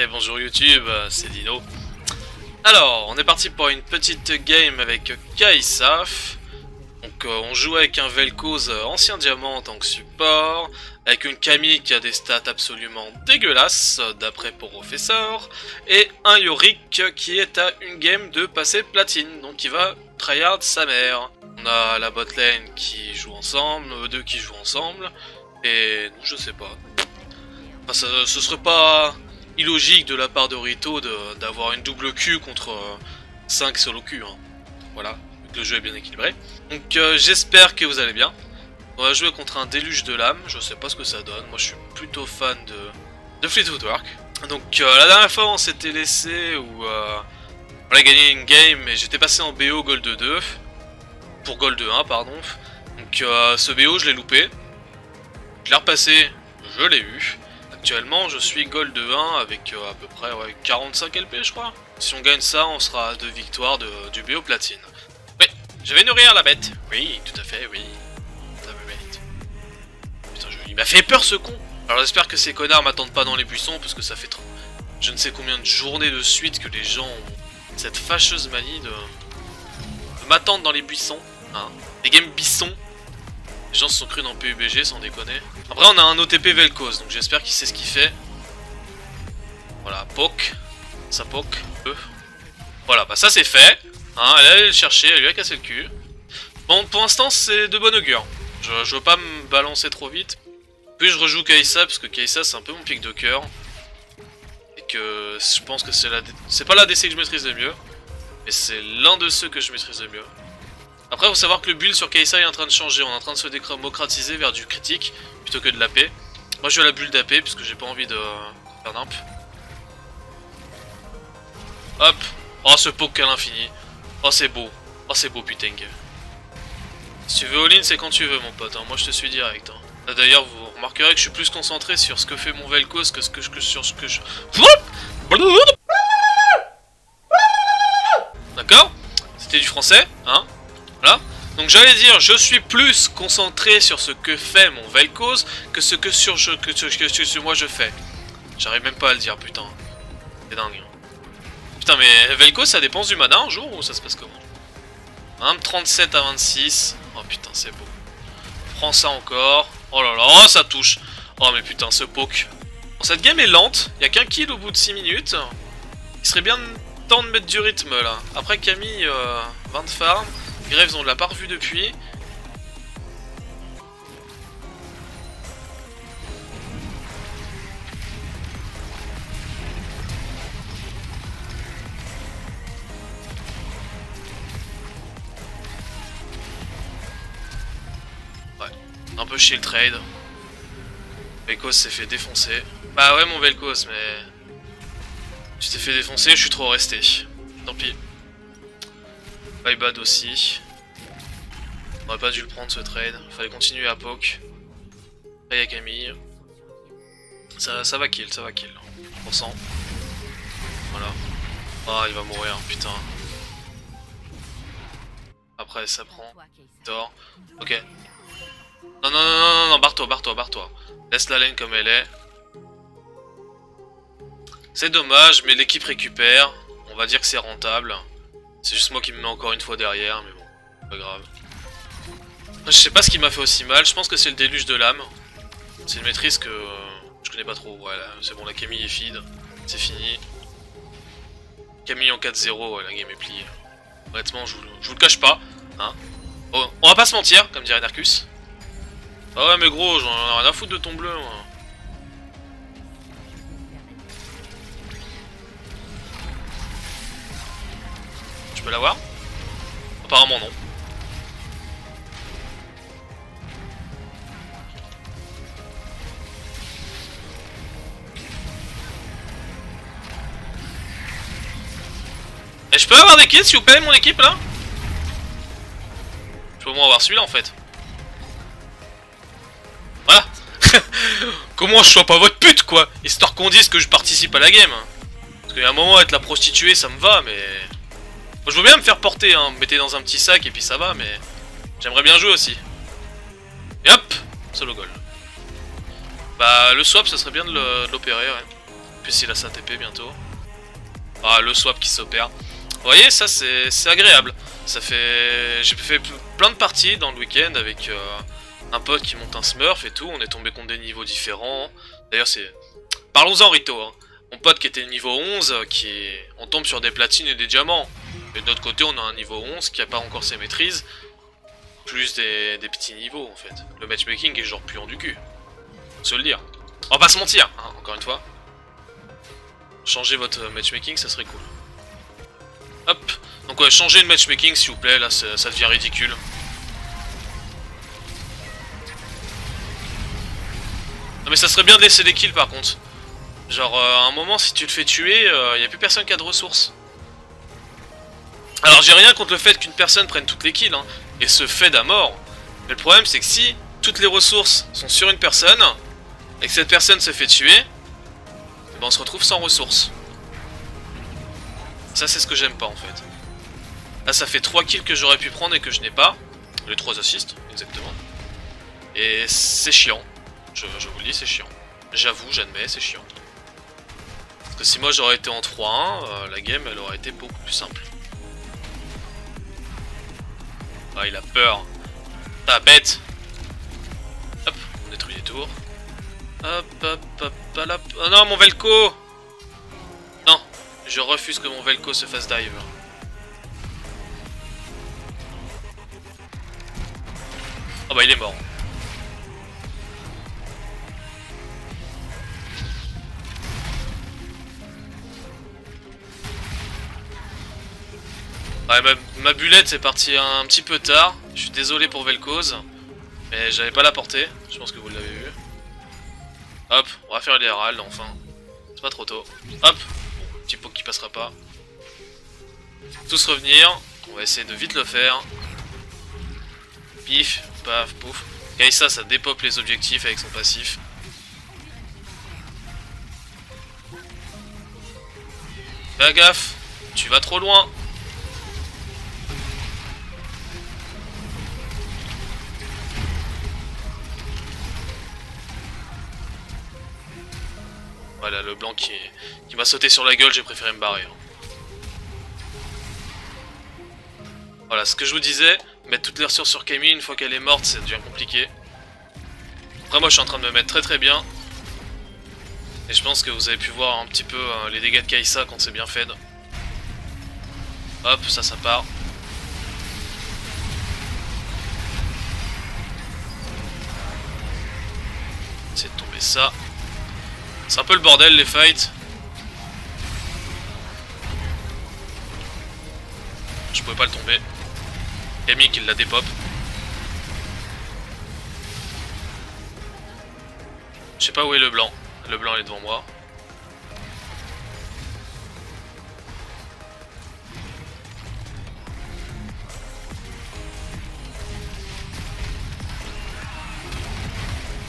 Et bonjour YouTube, c'est Dino. Alors, on est parti pour une petite game avec Kaisaf. Donc euh, on joue avec un Vel'Koz ancien diamant en tant que support, avec une Camille qui a des stats absolument dégueulasses, d'après professeur, et un Yorick qui est à une game de passer platine, donc il va tryhard sa mère. On a la botlane qui joue ensemble, eux deux qui jouent ensemble, et je sais pas. Enfin, ce serait pas illogique de la part de Rito d'avoir une double Q contre 5 euh, solo Q. Hein. Voilà, le jeu est bien équilibré. Donc euh, j'espère que vous allez bien. On va jouer contre un déluge de l'âme, je sais pas ce que ça donne. Moi je suis plutôt fan de, de Fleetwood. Donc euh, la dernière fois on s'était laissé où on a gagné une game et j'étais passé en BO Gold 2. Pour Gold 1 pardon. Donc ce BO je l'ai loupé. Je l'ai repassé, je l'ai eu. Actuellement, je suis gold 1 avec euh, à peu près 45 LP, je crois. Si on gagne ça, on sera à deux victoires de, du BO platine. Oui, je vais nourrir la bête. Oui, tout à fait, oui. Ça me mérite. Putain, il m'a fait peur ce con. Alors j'espère que ces connards m'attendent pas dans les buissons, parce que ça fait trop... Je ne sais combien de journées de suite que les gens ont cette fâcheuse manie de, de m'attendre dans les buissons. Hein. Les games buissons les gens se sont crus dans PUBG sans déconner. Après on a un OTP Vel'Koz, donc j'espère qu'il sait ce qu'il fait. Voilà, poke. Ça poke. Euh. Voilà, bah ça c'est fait. Hein, elle allait le chercher, elle lui a cassé le cul. Bon, pour l'instant c'est de bon augure. Je, veux pas me balancer trop vite. Puis je rejoue Kaisa, parce que Kaisa c'est un peu mon pic de cœur. Et que je pense que c'est la... C'est pas la DC que je maîtrise le mieux. Mais c'est l'un de ceux que je maîtrise le mieux. Après, faut savoir que le build sur Kaisa est en train de changer. On est en train de se démocratiser vers du critique plutôt que de l'AP. Moi, je veux la build d'AP puisque j'ai pas envie de faire d'imp. Hop Oh, ce poke à l'infini. Oh, c'est beau. Oh, c'est beau, putain. Si tu veux all-in, c'est quand tu veux, mon pote. Hein. Moi, je te suis direct. Hein. D'ailleurs, vous remarquerez que je suis plus concentré sur ce que fait mon Vel'Koz que, ce que, que sur ce que je... D'accord? C'était du français, hein? Voilà. Donc j'allais dire, je suis plus concentré sur ce que fait mon Vel'Koz que ce que sur je, que, moi je fais. J'arrive même pas à le dire, putain. C'est dingue. Hein. Putain, mais Vel'Koz, ça dépense du mana un jour ou ça se passe comment? 37 à 26. Oh putain, c'est beau. Prends ça encore. Oh là là, oh ça touche. Oh mais putain, ce poke. Bon, cette game est lente, il a qu'un kill au bout de 6 minutes. Il serait bien temps de mettre du rythme là. Après Camille, 20 euh, farm. Graves, on l'a pas revu depuis. Ouais, un peu chier le trade. Vel'Koz s'est fait défoncer. Bah ouais mon Vel'Koz, mais... Tu t'es fait défoncer, je suis trop resté. Tant pis. Bye bad aussi. On aurait pas dû le prendre ce trade. Fallait continuer à poke. Là y'a Camille. Ça, va kill, ça va kill. 100%. Voilà. Ah il va mourir, putain. Après ça prend. Tort. Ok. Non non non non non, non barre-toi, barre-toi, barre-toi. Laisse la lane comme elle est. C'est dommage, mais l'équipe récupère. On va dire que c'est rentable. C'est juste moi qui me mets encore une fois derrière, mais bon, pas grave. Je sais pas ce qui m'a fait aussi mal, je pense que c'est le déluge de l'âme. C'est une maîtrise que je connais pas trop. Voilà, c'est bon, la Camille est feed, c'est fini. Camille en 4-0, la game est pliée. Honnêtement, je vous, le cache pas. Hein. on va pas se mentir, comme dirait Narcus. Ah ouais, mais gros, j'en ai rien à foutre de ton bleu, moi. Je peux l'avoir Apparemment non. Et je peux avoir des kills s'il vous plaît mon équipe là? Je peux au moins avoir celui-là en fait. Voilà Comment je sois pas votre pute quoi? Histoire qu'on dise que je participe à la game. Parce qu'il y a un moment être la prostituée ça me va mais je veux bien me faire porter, hein, mettez dans un petit sac et puis ça va, mais j'aimerais bien jouer aussi. Et hop, solo goal. Bah le swap, ça serait bien de l'opérer, ouais. plus il a sa TP bientôt. Ah, le swap qui s'opère. Vous voyez, ça c'est agréable. Ça fait... J'ai fait plein de parties dans le week-end avec euh, un pote qui monte un smurf et tout. On est tombé contre des niveaux différents. D'ailleurs, c'est... Parlons-en, Rito. Hein. Mon pote qui était niveau 11, qui... on tombe sur des platines et des diamants. Et de l'autre côté, on a un niveau 11 qui a pas encore ses maîtrises. Plus des, petits niveaux, en fait. Le matchmaking est genre puant du cul. Faut se le dire. On va pas se mentir, hein, encore une fois. Changer votre matchmaking, ça serait cool. Hop. Donc ouais, changez de matchmaking, s'il vous plaît. Là, ça, devient ridicule. Non mais ça serait bien de laisser des kills, par contre. Genre, euh, à un moment, si tu te fais tuer, il euh, a plus personne qui a de ressources. Alors j'ai rien contre le fait qu'une personne prenne toutes les kills, hein, et se fait à mort. Mais le problème c'est que si toutes les ressources sont sur une personne, et que cette personne se fait tuer, eh ben on se retrouve sans ressources. Ça c'est ce que j'aime pas en fait. Là ça fait 3 kills que j'aurais pu prendre et que je n'ai pas. Les 3 assists, exactement. Et c'est chiant. Je, vous le dis, c'est chiant. J'avoue, j'admets, c'est chiant. Parce que si moi j'aurais été en 3-1, euh, la game elle aurait été beaucoup plus simple. Ah, il a peur. Ah, bête Hop, on détruit les tours. Hop, hop, hop, hop, Oh non, mon Velco Non, je refuse que mon Velco se fasse dive. Oh bah il est mort. Ouais, ma, ma bulette c'est parti un petit peu tard. Je suis désolé pour Vel'Koz. Mais j'avais pas la portée. Je pense que vous l'avez vu. Hop, on va faire les heralds enfin. C'est pas trop tôt. Hop, petit pot qui passera pas. Tous revenir. On va essayer de vite le faire. Pif, paf, pouf. Kaisa ça dépop les objectifs avec son passif. Fais gaffe, tu vas trop loin. Le blanc qui, m'a sauté sur la gueule, j'ai préféré me barrer. Hein. Voilà, ce que je vous disais, mettre toutes les ressources sur Camille, une fois qu'elle est morte, ça devient compliqué. Après, moi, je suis en train de me mettre très très bien. Et je pense que vous avez pu voir un petit peu euh, les dégâts de Kaisa quand c'est bien fait. Hop, ça, ça part. C'est de tomber ça. C'est un peu le bordel les fights. Je pouvais pas le tomber. Camille qui l'a dépop. Je sais pas où est le blanc. Le blanc est devant moi.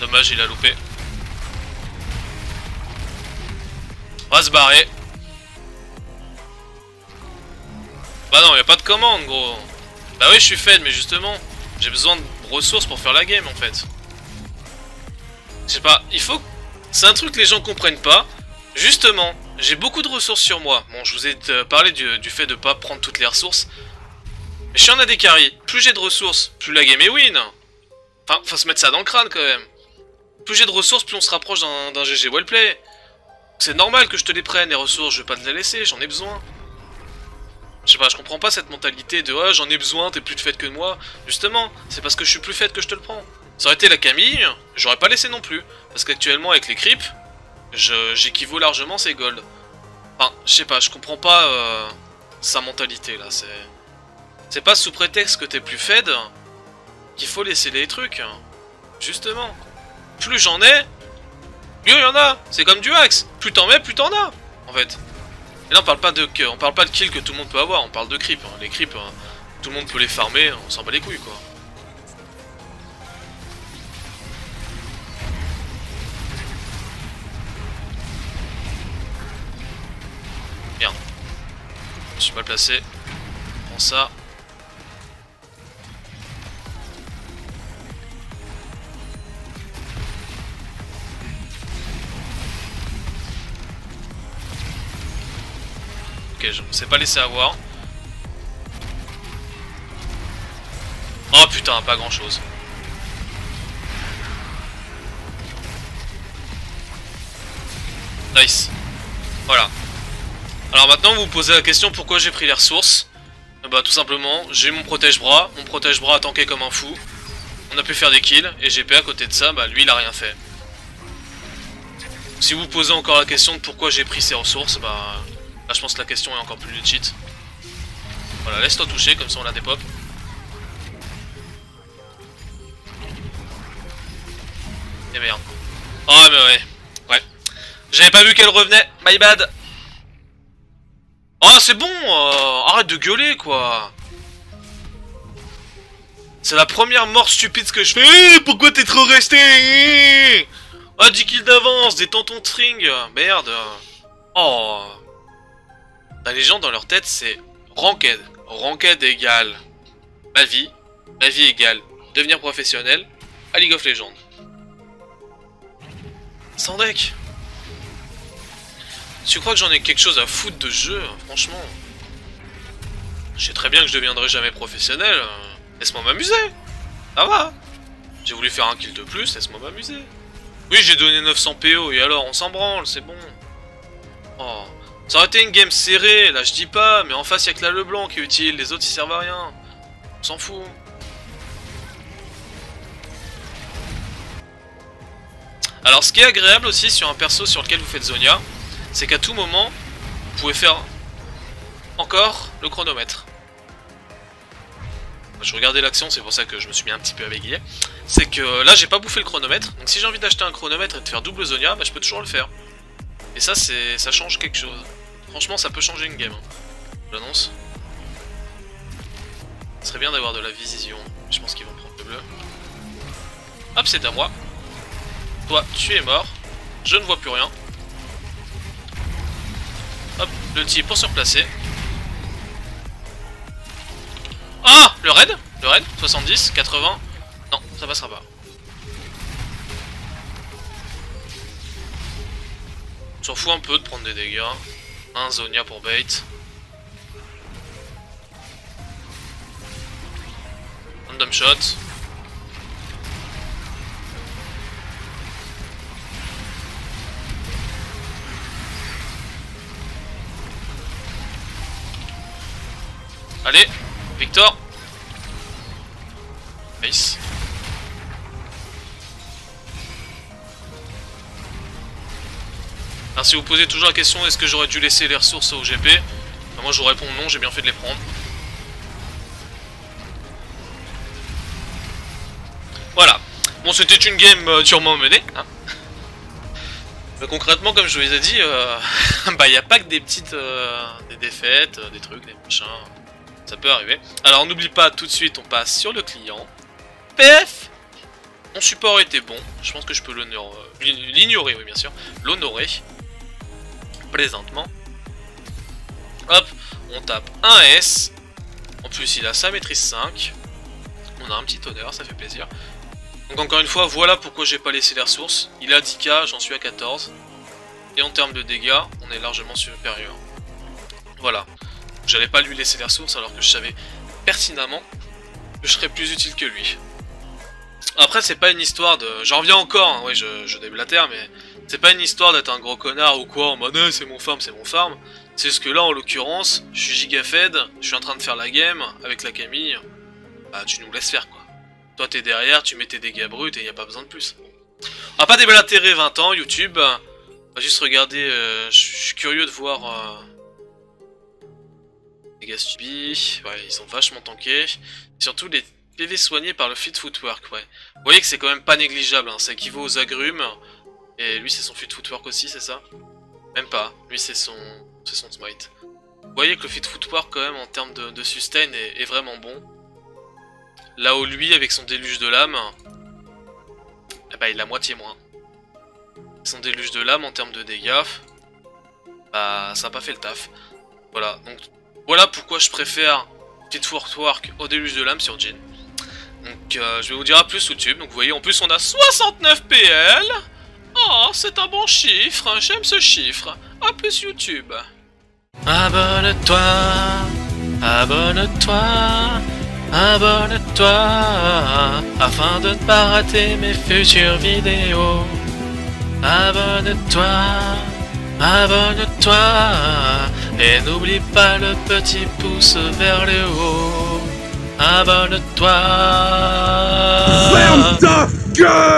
Dommage, il a loupé. On va se barrer. Bah non, y a pas de commande, gros. Bah oui, je suis fed, mais justement, j'ai besoin de ressources pour faire la game, en fait. Je sais pas, il faut... C'est un truc que les gens comprennent pas. Justement, j'ai beaucoup de ressources sur moi. Bon, je vous ai euh, parlé du, fait de pas prendre toutes les ressources. Mais je suis en AD Plus j'ai de ressources, plus la game est win. Enfin, faut se mettre ça dans le crâne, quand même. Plus j'ai de ressources, plus on se rapproche d'un GG wellplay. C'est normal que je te les prenne, les ressources, je vais pas te les laisser, j'en ai besoin. Je sais pas, je comprends pas cette mentalité de oh, j'en ai besoin, t'es plus de que moi. Justement, c'est parce que je suis plus fait que je te le prends. Ça aurait été la Camille, j'aurais pas laissé non plus. Parce qu'actuellement, avec les creeps, j'équivaut largement ces gold. Enfin, je sais pas, je comprends pas euh, sa mentalité là. C'est c'est pas sous prétexte que t'es plus fed qu'il faut laisser les trucs. Justement. Plus j'en ai, Mieux il y en a C'est comme du axe Plus t'en mets, plus t'en as En fait. Et là on parle pas de on parle pas de kills que tout le monde peut avoir, on parle de creep. Hein. Les creeps, hein, tout le monde peut les farmer, on s'en bat les couilles quoi. Merde. Je suis mal placé. Prends ça. S'est pas laissé avoir. Oh putain, pas grand chose. Nice. Voilà. Alors maintenant vous vous posez la question pourquoi j'ai pris les ressources. Bah tout simplement, j'ai mon protège-bras, mon protège-bras a tanké comme un fou. On a pu faire des kills, et GP à côté de ça, bah lui il a rien fait. Si vous posez encore la question de pourquoi j'ai pris ces ressources, bah là je pense que la question est encore plus legit. Voilà, laisse-toi toucher, comme ça on a des pop. Et merde. Oh mais ouais. Ouais. J'avais pas vu qu'elle revenait. My bad. Oh c'est bon euh, Arrête de gueuler quoi C'est la première mort stupide que je fais eh, Pourquoi t'es trop resté Ah 10 kills d'avance, détends ton string Merde Oh Les gens dans leur tête c'est Ranked. Ranked égale ma vie. Ma vie égale devenir professionnel à League of Legends. Sans deck Tu crois que j'en ai quelque chose à foutre de jeu, franchement? Je sais très bien que je deviendrai jamais professionnel. Laisse-moi m'amuser. Ça va. J'ai voulu faire un kill de plus, laisse-moi m'amuser. Oui, j'ai donné 900 PO, et alors, on s'en branle, c'est bon. Oh, ça aurait été une game serrée, là je dis pas, mais en face y'a que la Leblanc qui est utile, les autres ils servent à rien. On s'en fout. Alors ce qui est agréable aussi sur un perso sur lequel vous faites Zonia, c'est qu'à tout moment, vous pouvez faire encore le chronomètre. Je regardais l'action, c'est pour ça que je me suis mis un petit peu avec C'est que là j'ai pas bouffé le chronomètre, donc si j'ai envie d'acheter un chronomètre et de faire double Zonia, bah, je peux toujours le faire. Et ça ça change quelque chose. Franchement ça peut changer une game. Hein. J'annonce. Ce serait bien d'avoir de la vision. Je pense qu'ils vont prendre le bleu. Hop c'est à moi. Toi, tu es mort. Je ne vois plus rien. Hop, le type pour se replacer. Ah Le raid Le raid 70, 80. Non, ça passera pas. S'en fout un peu de prendre des dégâts. Un Zonia pour bait. Random shot. Allez, Victor Nice. Alors si vous posez toujours la question est-ce que j'aurais dû laisser les ressources au GP bah, Moi je vous réponds non, j'ai bien fait de les prendre. Voilà. Bon c'était une game euh, durement menée. Hein. concrètement comme je vous ai dit, euh, bah il n'y a pas que des petites euh, des défaites, des trucs, des machins. Ça peut arriver. Alors n'oublie pas, tout de suite, on passe sur le client. PF Mon support était bon. Je pense que je peux l'ignorer, oui, bien sûr. L'honorer. Présentement. Hop, on tape 1 S. En plus, il a sa maîtrise 5. On a un petit honneur, ça fait plaisir. Donc encore une fois, voilà pourquoi j'ai pas laissé les ressources. Il a 10k, j'en suis à 14. Et en termes de dégâts, on est largement supérieur. Voilà. J'allais pas lui laisser les ressources alors que je savais pertinemment que je serais plus utile que lui. Après, c'est pas une histoire de... J'en reviens encore, hein. oui, je, je déblatère, mais... C'est pas une histoire d'être un gros connard ou quoi, en mode eh, c'est mon farm, c'est mon farm. C'est ce que là, en l'occurrence, je suis giga fed, je suis en train de faire la game avec la Camille. Bah, tu nous laisses faire, quoi. Toi, t'es derrière, tu mets tes dégâts bruts et y a pas besoin de plus. On va pas déblatérer 20 ans, YouTube. On va juste regarder, euh, je suis curieux de voir... Euh, Dégâts subis, ouais, ils sont vachement tankés. Surtout les PV soignés par le fit footwork, ouais. Vous voyez que c'est quand même pas négligeable, hein. ça équivaut aux agrumes. Et lui c'est son fit footwork aussi, c'est ça? Même pas, lui c'est son, son smite. Vous voyez que le fit footwork quand même en termes de, sustain est, vraiment bon. Là où lui avec son déluge de lame, eh bah, il a moitié moins. Son déluge de lame en termes de dégâts, bah ça a pas fait le taf. Voilà, donc voilà pourquoi je préfère Petit Footwork au déluge de l'âme sur Jin. Donc euh, je vais vous dire à plus YouTube. Donc vous voyez, en plus on a 69 PL. C'est un bon chiffre, j'aime ce chiffre. A plus YouTube. Abonne-toi, abonne-toi, abonne-toi, afin de ne pas rater mes futures vidéos. Abonne-toi, abonne-toi, et n'oublie pas le petit pouce vers le haut. Abonne-toi. Ferme ta gueule